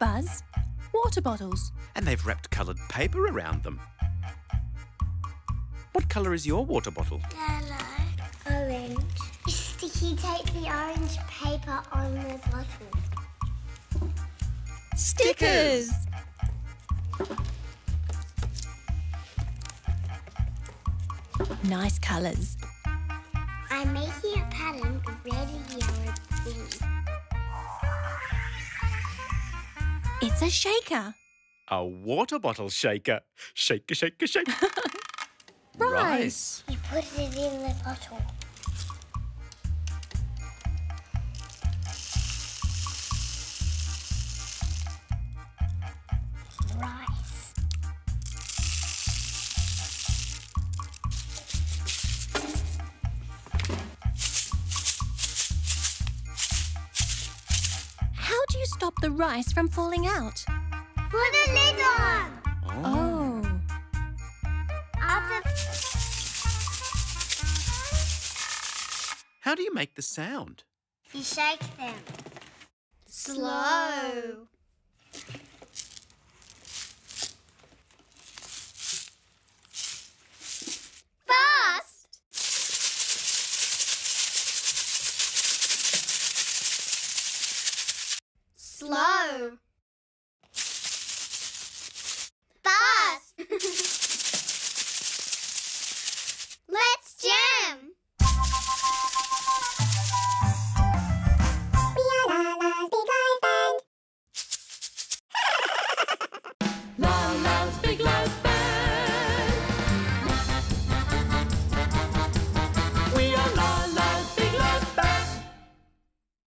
Buzz. Water bottles. And they've wrapped coloured paper around them. What colour is your water bottle? Yellow. Orange. Sticky tape the orange paper on the bottle. Stickers. Nice colours. I'm making a pattern of red, It's a shaker. A water bottle shaker. Shaker, shaker, shake. Rice. You put it in the bottle. Do you stop the rice from falling out? Put a lid on. Oh. After How do you make the sound? you shake them. Slow. slow.